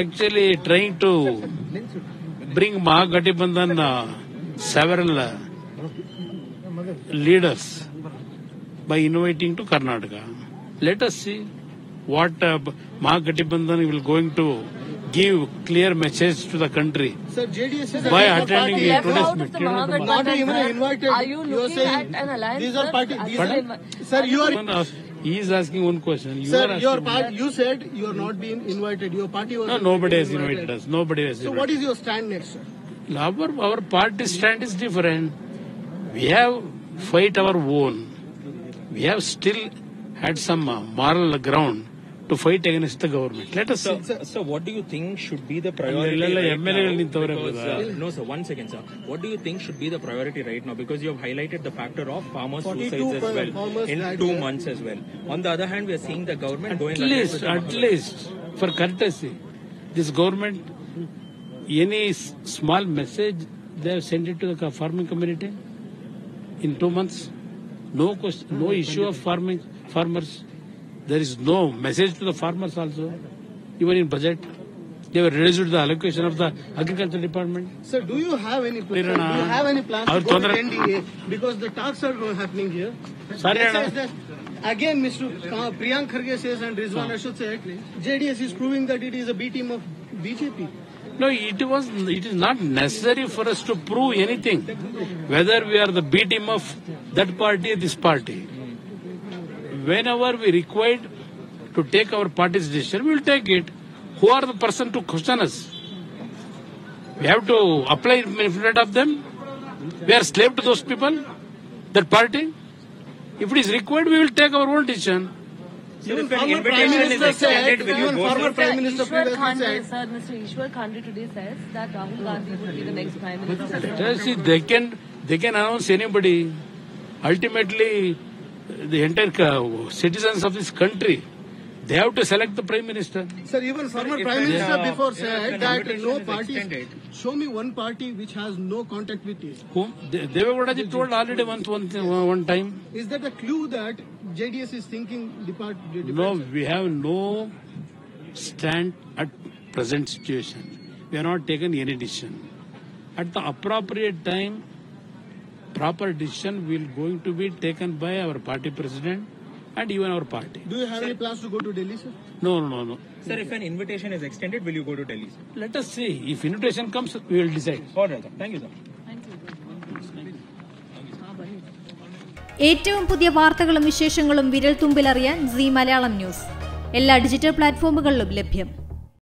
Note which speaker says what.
Speaker 1: actually trying to bring Mahagathibandhan uh, several uh, leaders by inviting to Karnataka. Let us see what uh, Mahagathbandhan will going to give clear message to the country
Speaker 2: Sir, JDS is
Speaker 1: by
Speaker 2: a
Speaker 1: attending
Speaker 2: party.
Speaker 1: today's
Speaker 3: the
Speaker 1: meeting.
Speaker 3: Mahagathbandhan,
Speaker 2: Not even invited.
Speaker 3: Are you
Speaker 2: are
Speaker 3: looking
Speaker 2: saying
Speaker 3: at an alliance,
Speaker 2: These are
Speaker 3: sir?
Speaker 2: party. These
Speaker 3: you
Speaker 2: are, sir, you are.
Speaker 1: He is asking one question. You
Speaker 2: Sir, your
Speaker 1: asking
Speaker 2: part, you said you are not being invited. Your party was.
Speaker 1: No, nobody has invited us. Nobody has
Speaker 2: So,
Speaker 1: invited
Speaker 2: what is your stand next, sir?
Speaker 1: Our, our party stand is different. We have fight our own. We have still had some uh, moral ground to fight against the government. Let us
Speaker 4: sir. Sir, what do you think should be the priority No, sir, one second, sir. What do you think should be the priority right now? Because you have highlighted the factor of farmers' suicides as well in two months as well. On the other hand, we are seeing the government
Speaker 1: at
Speaker 4: going...
Speaker 1: Least, at least, for courtesy, this government, any small message, they have sent it to the farming community in two months. No no issue of farming farmers. There is no message to the farmers also, even in budget. They were reduced to the allocation of the agriculture department.
Speaker 2: Sir, do you have any plans? Do you have any plans to go to NDA? Because the talks are happening here.
Speaker 1: Sorry,
Speaker 2: that, again, Mr. Ka- uh, Priyank Kharge says and Rizwan Arshad said, JDS is proving that it is a B team of BJP.
Speaker 1: No, it was. It is not necessary for us to prove anything, whether we are the B team of that party or this party. Whenever we required to take our party's decision, we will take it. Who are the person to question us? We have to apply in front of them. We are slave to those people, that party. If it is required, we will take our own decision.
Speaker 4: Sir,
Speaker 2: Even former Prime Minister said,
Speaker 4: extended, will you
Speaker 2: even former? Prime Minister
Speaker 3: Ishwar
Speaker 2: previously
Speaker 3: Khandre, sir, Mr. Ishwar Khandre today says that Rahul Gandhi would be the next prime minister.
Speaker 1: See, they can they can announce anybody. Ultimately, the entire uh, citizens of this country, they have to select the prime minister.
Speaker 2: Sir, even former
Speaker 4: if
Speaker 2: Prime Minister
Speaker 4: uh,
Speaker 2: before said
Speaker 4: an
Speaker 2: that no party.
Speaker 4: extended-
Speaker 2: Show me one party which has no contact with you.
Speaker 1: Whom De- Devegowdaji told already once one one time.
Speaker 2: Is that a clue that JDS is thinking depart?
Speaker 1: No, we have no stand at present situation. We have not taken any decision. At the appropriate time, proper decision will going to be taken by our party president and even our party.
Speaker 2: Do you have sir, any plans to go to Delhi, sir?
Speaker 1: No, no, no, no.
Speaker 4: Sir, if an invitation is extended, will you go to Delhi? Sir?
Speaker 1: Let us see. If invitation comes, we will decide.
Speaker 4: All right, sir. Thank you, sir.
Speaker 5: ഏറ്റവും പുതിയ വാർത്തകളും വിശേഷങ്ങളും വിരൽ തുമ്പിലറിയാൻ C Malayalam news എല്ലാ digital പ്ലാറ്റ്ഫോമുകളിലും ലഭ്യം